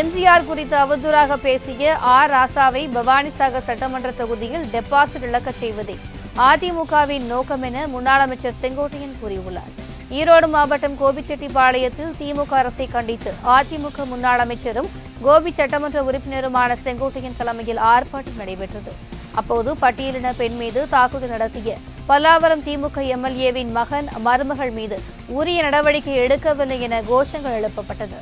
எம்ஜிஆர் குறித்து அவதூறாக பேசிய ஆர் ராசாவை பவானிசாகர் சட்டமன்ற தொகுதியில் டெபாசிட் இழக்கச் செய்வதே அதிமுகவின் நோக்கம் என முன்னாள் அமைச்சர் செங்கோட்டையன் கூறியுள்ளார். ஈரோடு மாவட்டம் கோபிச்செட்டிப்பாளையத்தில் திமுக அரசை கண்டித்து அதிமுக முன்னாள் அமைச்சரும் கோபி சட்டமன்ற உறுப்பினருமான செங்கோட்டையன் தலைமையில் ஆர்ப்பாட்டம் நடைபெற்றது. அப்போது பட்டியலின பெண் மீது தாக்குதல் நடத்திய பல்லாவரம் திமுக எம்எல்ஏவின் மகன் மருமகள் மீது உரிய நடவடிக்கை எடுக்கவில்லை என கோஷங்கள் எழுப்பப்பட்டது.